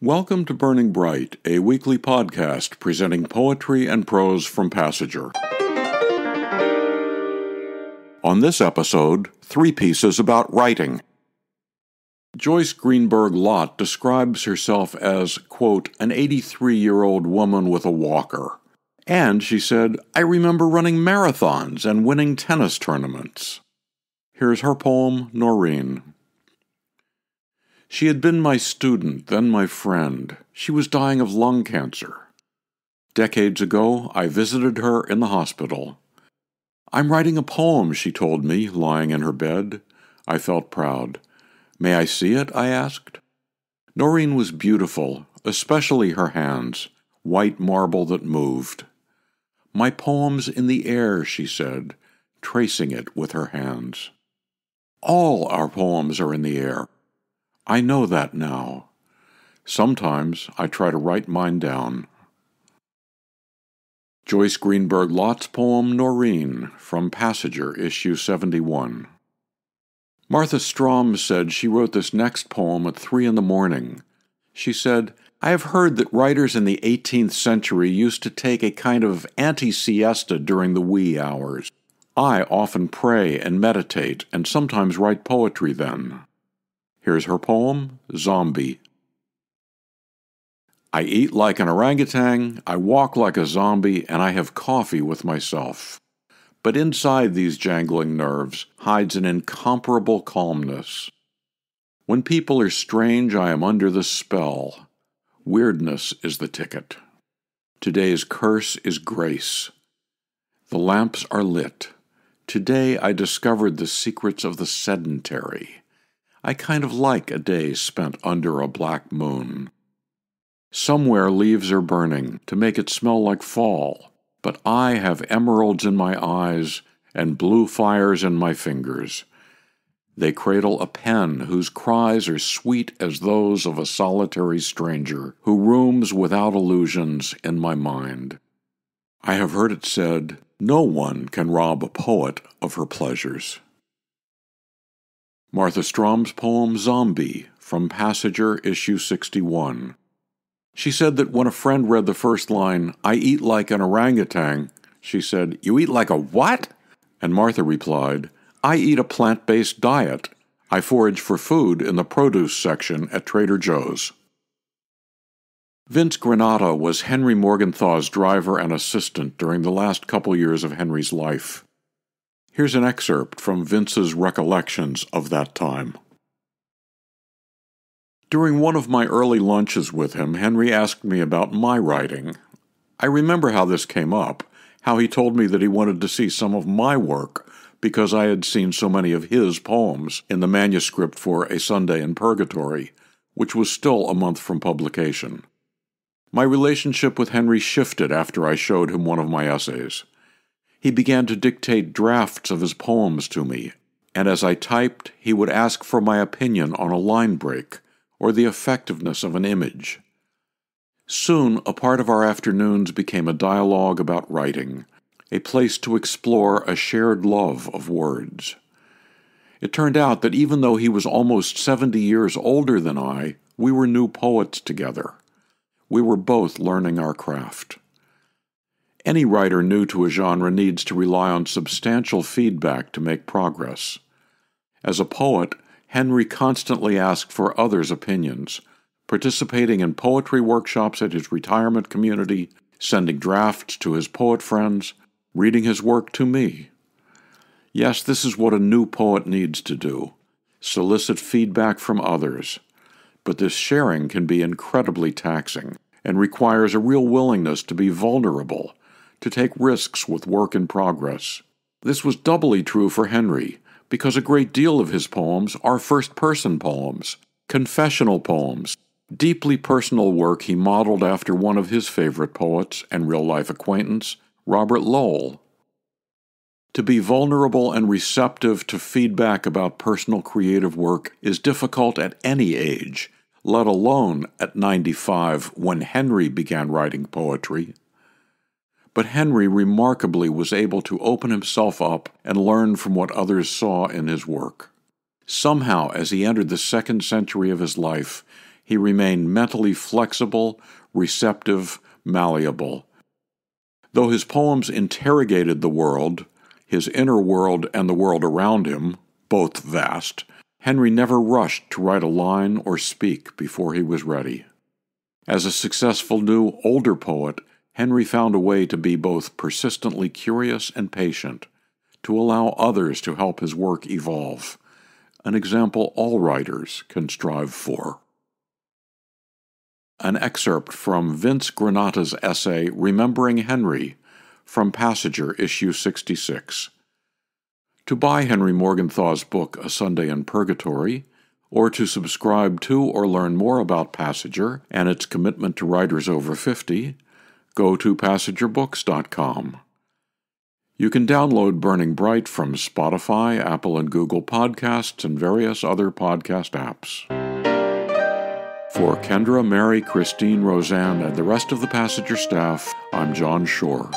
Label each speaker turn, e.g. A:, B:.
A: Welcome to Burning Bright, a weekly podcast presenting poetry and prose from Passager. On this episode, three pieces about writing. Joyce Greenberg Lott describes herself as, quote, an 83 year old woman with a walker. And she said, I remember running marathons and winning tennis tournaments. Here's her poem, Noreen. She had been my student, then my friend. She was dying of lung cancer. Decades ago, I visited her in the hospital. I'm writing a poem, she told me, lying in her bed. I felt proud. May I see it? I asked. Noreen was beautiful, especially her hands, white marble that moved. My poem's in the air, she said, tracing it with her hands. All our poems are in the air. I know that now. Sometimes I try to write mine down. Joyce Greenberg Lott's poem Noreen from Passager, issue 71. Martha Strom said she wrote this next poem at three in the morning. She said, I have heard that writers in the 18th century used to take a kind of anti siesta during the wee hours. I often pray and meditate and sometimes write poetry then. Here's her poem, Zombie. I eat like an orangutan, I walk like a zombie, and I have coffee with myself. But inside these jangling nerves hides an incomparable calmness. When people are strange, I am under the spell. Weirdness is the ticket. Today's curse is grace. The lamps are lit. Today I discovered the secrets of the sedentary. I kind of like a day spent under a black moon. Somewhere leaves are burning to make it smell like fall, but I have emeralds in my eyes and blue fires in my fingers. They cradle a pen whose cries are sweet as those of a solitary stranger who rooms without illusions in my mind. I have heard it said, No one can rob a poet of her pleasures. Martha Strom's poem Zombie from Passager, issue 61. She said that when a friend read the first line, I eat like an orangutan, she said, You eat like a what? And Martha replied, I eat a plant based diet. I forage for food in the produce section at Trader Joe's. Vince Granata was Henry Morgenthau's driver and assistant during the last couple years of Henry's life. Here's an excerpt from Vince's recollections of that time. During one of my early lunches with him, Henry asked me about my writing. I remember how this came up, how he told me that he wanted to see some of my work because I had seen so many of his poems in the manuscript for A Sunday in Purgatory, which was still a month from publication. My relationship with Henry shifted after I showed him one of my essays. He began to dictate drafts of his poems to me, and as I typed, he would ask for my opinion on a line break or the effectiveness of an image. Soon, a part of our afternoons became a dialogue about writing, a place to explore a shared love of words. It turned out that even though he was almost 70 years older than I, we were new poets together. We were both learning our craft. Any writer new to a genre needs to rely on substantial feedback to make progress. As a poet, Henry constantly asked for others' opinions, participating in poetry workshops at his retirement community, sending drafts to his poet friends, reading his work to me. Yes, this is what a new poet needs to do solicit feedback from others. But this sharing can be incredibly taxing and requires a real willingness to be vulnerable to take risks with work in progress. This was doubly true for Henry, because a great deal of his poems are first person poems, confessional poems, deeply personal work he modeled after one of his favorite poets and real life acquaintance, Robert Lowell. To be vulnerable and receptive to feedback about personal creative work is difficult at any age, let alone at 95 when Henry began writing poetry but Henry remarkably was able to open himself up and learn from what others saw in his work. Somehow, as he entered the second century of his life, he remained mentally flexible, receptive, malleable. Though his poems interrogated the world, his inner world and the world around him, both vast, Henry never rushed to write a line or speak before he was ready. As a successful new, older poet, Henry found a way to be both persistently curious and patient, to allow others to help his work evolve, an example all writers can strive for. An excerpt from Vince Granata's essay Remembering Henry from Passager, issue 66. To buy Henry Morgenthau's book A Sunday in Purgatory, or to subscribe to or learn more about Passager and its commitment to writers over 50, go to PassagerBooks.com. You can download Burning Bright from Spotify, Apple and Google Podcasts, and various other podcast apps. For Kendra, Mary, Christine, Roseanne, and the rest of the Passager staff, I'm John Shore.